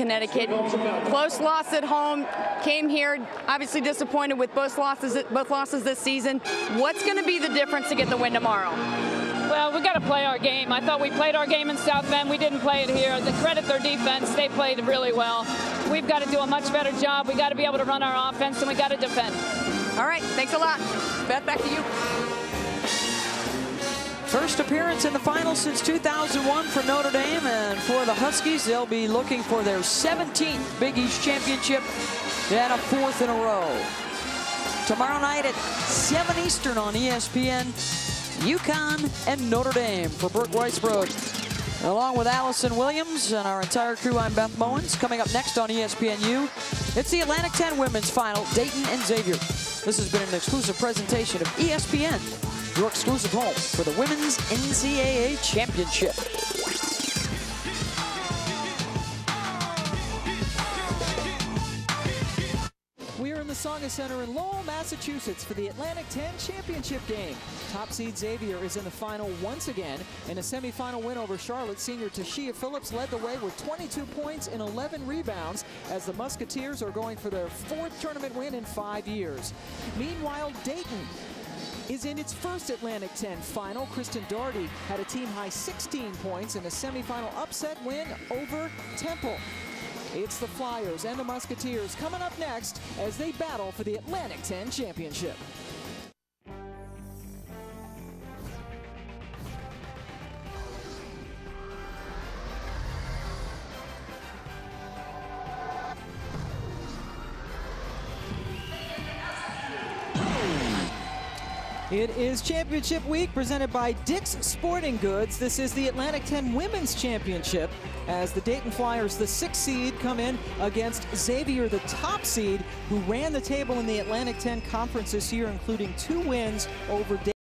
Connecticut. Close loss at home. Came here, obviously disappointed with both losses, both losses this season. What's going to be the difference to get the win tomorrow? Well, we've got to play our game. I thought we played our game in South Bend. We didn't play it here. The credit their defense. They played really well. We've got to do a much better job. We've got to be able to run our offense, and we've got to defend. All right. Thanks a lot. Beth, back to you. First appearance in the final since 2001 for Notre Dame, and for the Huskies, they'll be looking for their 17th Big East championship and a fourth in a row. Tomorrow night at 7 Eastern on ESPN, UConn and Notre Dame for Brooke Weisbrod. Along with Allison Williams and our entire crew, I'm Beth Mowins. Coming up next on ESPNU, it's the Atlantic 10 women's final, Dayton and Xavier. This has been an exclusive presentation of ESPN your exclusive home for the Women's NCAA Championship. Tsongas Center in Lowell, Massachusetts for the Atlantic 10 championship game. Top seed Xavier is in the final once again. In a semifinal win over Charlotte, senior Ta'Shia Phillips led the way with 22 points and 11 rebounds as the Musketeers are going for their fourth tournament win in five years. Meanwhile, Dayton is in its first Atlantic 10 final. Kristen Doherty had a team-high 16 points in a semifinal upset win over Temple. It's the Flyers and the Musketeers coming up next as they battle for the Atlantic 10 championship. It is championship week presented by Dick's Sporting Goods. This is the Atlantic 10 Women's Championship as the Dayton Flyers, the sixth seed, come in against Xavier, the top seed, who ran the table in the Atlantic 10 Conference this year, including two wins over Dayton.